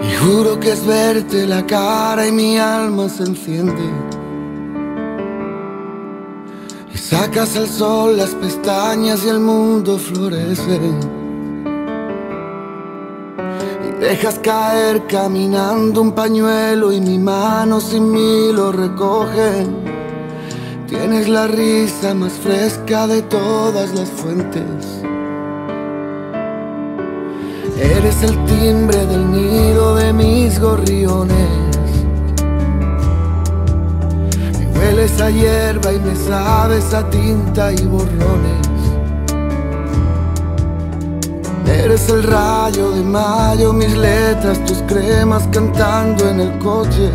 Y juro que es verte la cara y mi alma se enciende. Y sacas al sol las pestañas y el mundo florece. Y dejas caer caminando un pañuelo y mi mano sin mí lo recoge. Tienes la risa más fresca de todas las fuentes. Eres el timbre del nido de mis gorriones. Me hueles a hierba y me sabes a tinta y borrones. Eres el rayo de mayo, mis letras, tus cremas cantando en el coche.